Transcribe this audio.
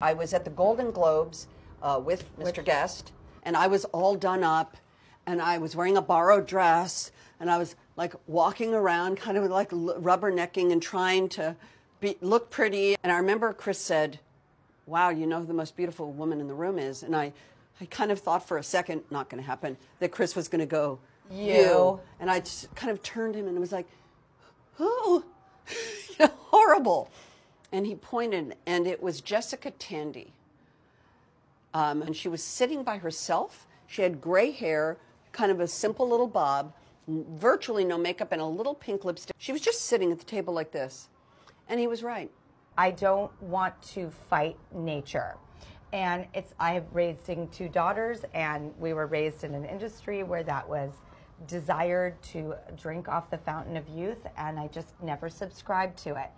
I was at the Golden Globes uh, with Mr. Guest, and I was all done up, and I was wearing a borrowed dress, and I was like walking around, kind of like l- rubbernecking and trying to be, look pretty. And I remember Chris said, "Wow, you know who the most beautiful woman in the room is," and I, I kind of thought for a second, not going to happen, that Chris was going to go, You. and I just kind of turned him and it was like, "Who?" You know, horrible. And he pointed, and it was Jessica Tandy. Um, and she was sitting by herself. She had gray hair, kind of a simple little bob, virtually no makeup, and a little pink lipstick. She was just sitting at the table like this. And he was right. I don't want to fight nature. And it's I have raising two daughters and we were raised in an industry where that was desired to drink off the fountain of youth and I just never subscribed to it.